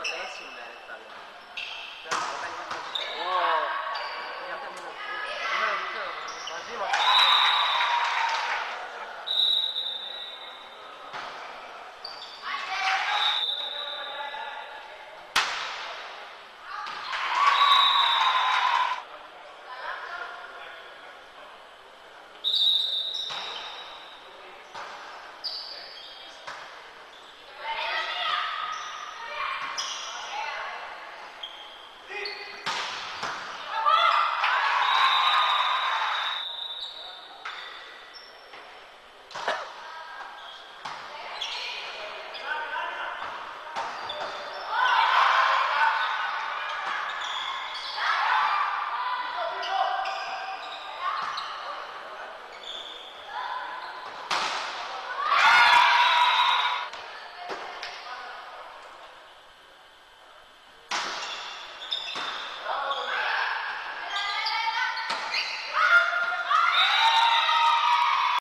the less numeric value.